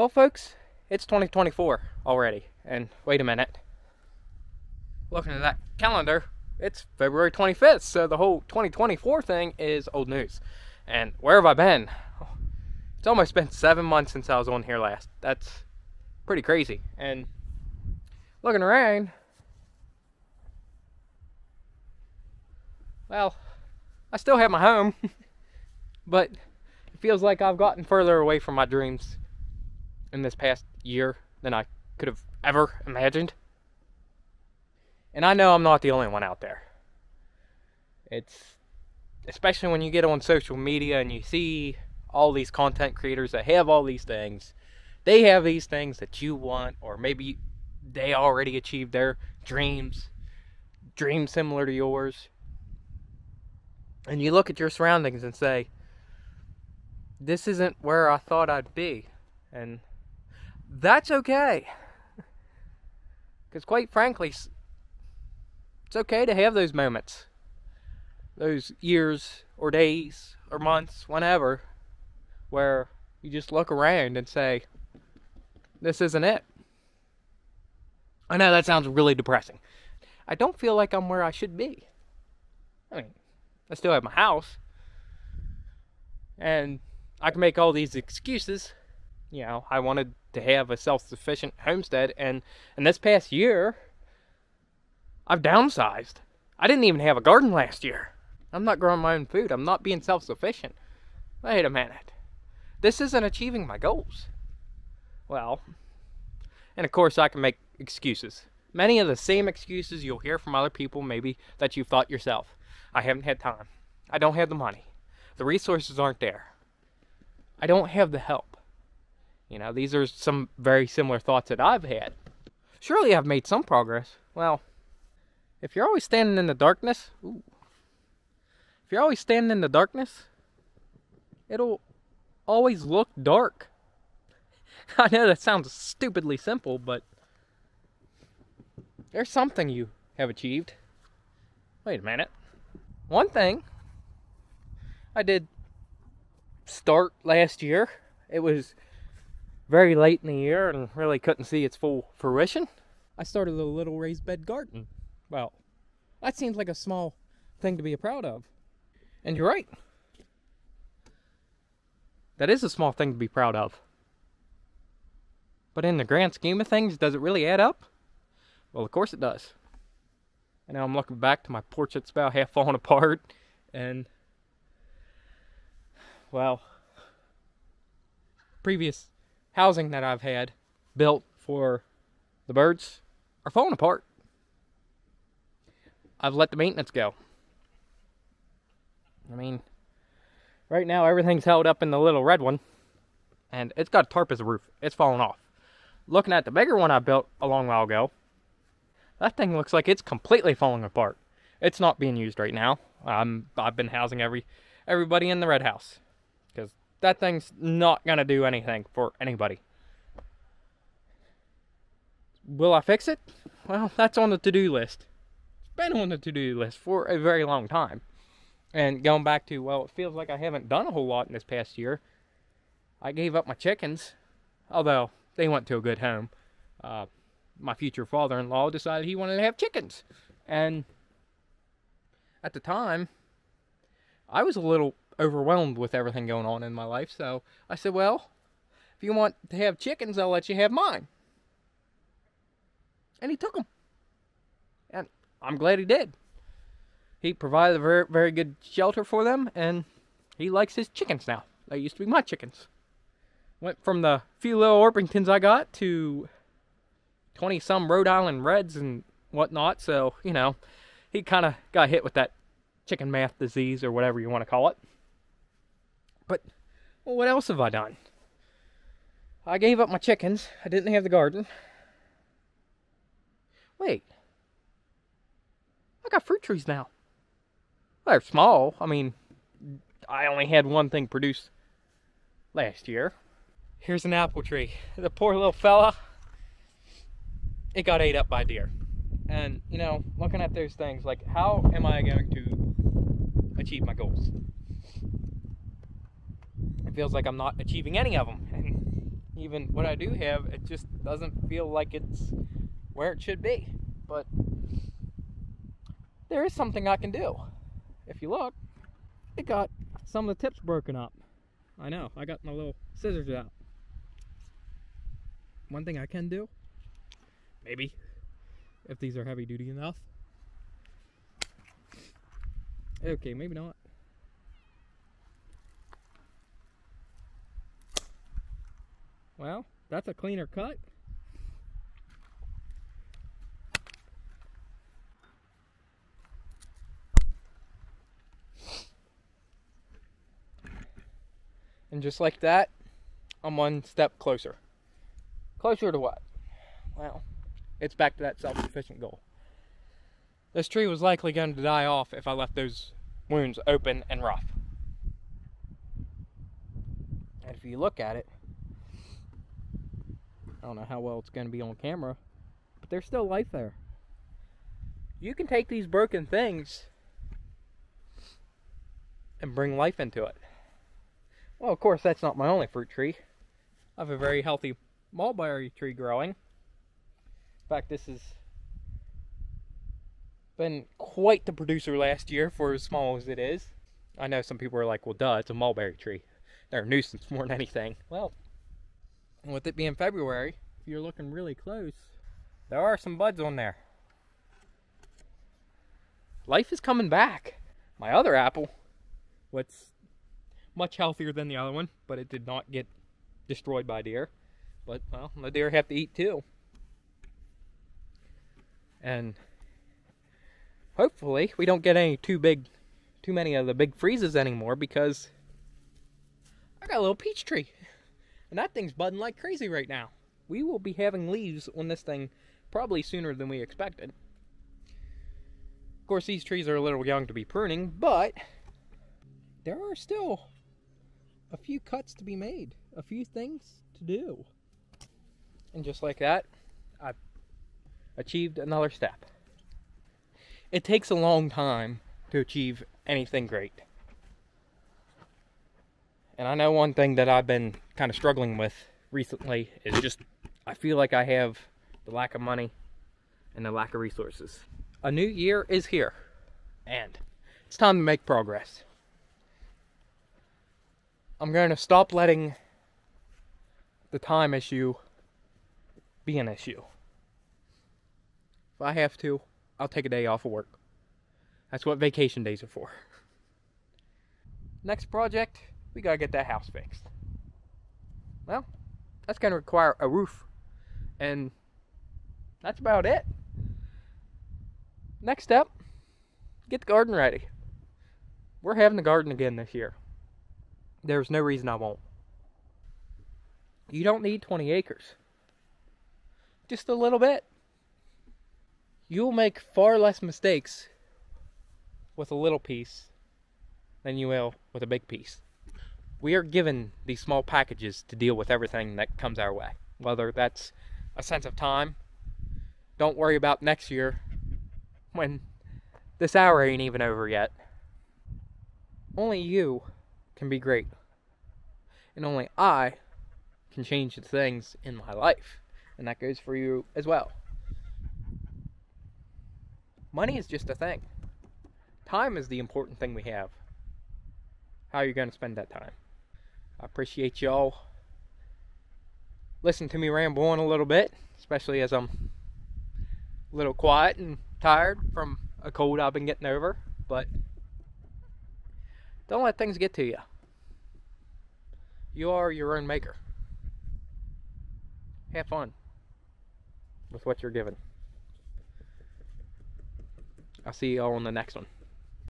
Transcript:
Well, folks, it's 2024 already. And wait a minute. Looking at that calendar, it's February 25th. So the whole 2024 thing is old news. And where have I been? It's almost been seven months since I was on here last. That's pretty crazy. And looking around, well, I still have my home, but it feels like I've gotten further away from my dreams in this past year than I could have ever imagined. And I know I'm not the only one out there. It's especially when you get on social media and you see all these content creators that have all these things. They have these things that you want, or maybe they already achieved their dreams, dreams similar to yours. And you look at your surroundings and say, This isn't where I thought I'd be. And that's okay. Because, quite frankly, it's okay to have those moments, those years or days or months, whenever, where you just look around and say, This isn't it. I know that sounds really depressing. I don't feel like I'm where I should be. I mean, I still have my house. And I can make all these excuses. You know, I wanted to have a self-sufficient homestead and in this past year I've downsized. I didn't even have a garden last year. I'm not growing my own food. I'm not being self-sufficient. Wait a minute. This isn't achieving my goals. Well, and of course I can make excuses. Many of the same excuses you'll hear from other people maybe that you've thought yourself. I haven't had time. I don't have the money. The resources aren't there. I don't have the help. You know, these are some very similar thoughts that I've had. Surely I've made some progress. Well, if you're always standing in the darkness, ooh, if you're always standing in the darkness, it'll always look dark. I know that sounds stupidly simple, but there's something you have achieved. Wait a minute. One thing I did start last year, it was very late in the year and really couldn't see its full fruition, I started a little raised bed garden. Well, that seems like a small thing to be proud of. And you're right. That is a small thing to be proud of. But in the grand scheme of things, does it really add up? Well, of course it does. And now I'm looking back to my porch that's about half falling apart. And, well, previous housing that I've had built for the birds are falling apart. I've let the maintenance go. I mean, right now everything's held up in the little red one, and it's got a tarp as a roof. It's falling off. Looking at the bigger one I built a long while ago, that thing looks like it's completely falling apart. It's not being used right now. I'm I've been housing every everybody in the red house that thing's not gonna do anything for anybody. Will I fix it? Well, that's on the to-do list. It's been on the to-do list for a very long time. And going back to, well, it feels like I haven't done a whole lot in this past year. I gave up my chickens, although they went to a good home. Uh, my future father-in-law decided he wanted to have chickens. And at the time, I was a little overwhelmed with everything going on in my life. So I said, well, if you want to have chickens, I'll let you have mine. And he took them. And I'm glad he did. He provided a very, very good shelter for them, and he likes his chickens now. They used to be my chickens. Went from the few little Orpingtons I got to 20 some Rhode Island Reds and whatnot. So, you know, he kind of got hit with that chicken math disease or whatever you want to call it. But, well, what else have I done? I gave up my chickens. I didn't have the garden. Wait. I got fruit trees now. Well, they're small. I mean, I only had one thing produced last year. Here's an apple tree. The poor little fella, it got ate up by deer. And, you know, looking at those things, like, how am I going to achieve my goals? It feels like I'm not achieving any of them. And even what I do have, it just doesn't feel like it's where it should be. But there is something I can do. If you look, it got some of the tips broken up. I know, I got my little scissors out. One thing I can do, maybe, if these are heavy duty enough. Okay, maybe not. Well, that's a cleaner cut. And just like that, I'm one step closer. Closer to what? Well, it's back to that self-sufficient goal. This tree was likely going to die off if I left those wounds open and rough. And if you look at it, I don't know how well it's going to be on camera, but there's still life there. You can take these broken things and bring life into it. Well, of course, that's not my only fruit tree. I have a very healthy mulberry tree growing. In fact, this has been quite the producer last year for as small as it is. I know some people are like, well, duh, it's a mulberry tree. They're a nuisance more than anything. Well, and with it being February, if you're looking really close, there are some buds on there. Life is coming back. My other apple, what's much healthier than the other one, but it did not get destroyed by deer. But, well, the deer have to eat too. And hopefully we don't get any too big, too many of the big freezes anymore because I got a little peach tree. And that thing's budding like crazy right now. We will be having leaves on this thing probably sooner than we expected. Of course, these trees are a little young to be pruning, but there are still a few cuts to be made, a few things to do. And just like that, I've achieved another step. It takes a long time to achieve anything great. And I know one thing that I've been kind of struggling with recently is just I feel like I have the lack of money and the lack of resources. A new year is here, and it's time to make progress. I'm going to stop letting the time issue be an issue. If I have to, I'll take a day off of work. That's what vacation days are for. Next project we gotta get that house fixed. Well, that's gonna require a roof. And that's about it. Next step, get the garden ready. We're having the garden again this year. There's no reason I won't. You don't need 20 acres. Just a little bit. You'll make far less mistakes with a little piece than you will with a big piece we are given these small packages to deal with everything that comes our way. Whether that's a sense of time, don't worry about next year when this hour ain't even over yet. Only you can be great. And only I can change the things in my life. And that goes for you as well. Money is just a thing. Time is the important thing we have. How are you going to spend that time? I appreciate y'all listening to me ramble on a little bit, especially as I'm a little quiet and tired from a cold I've been getting over. But don't let things get to you. You are your own maker. Have fun with what you're given. I'll see y'all on the next one.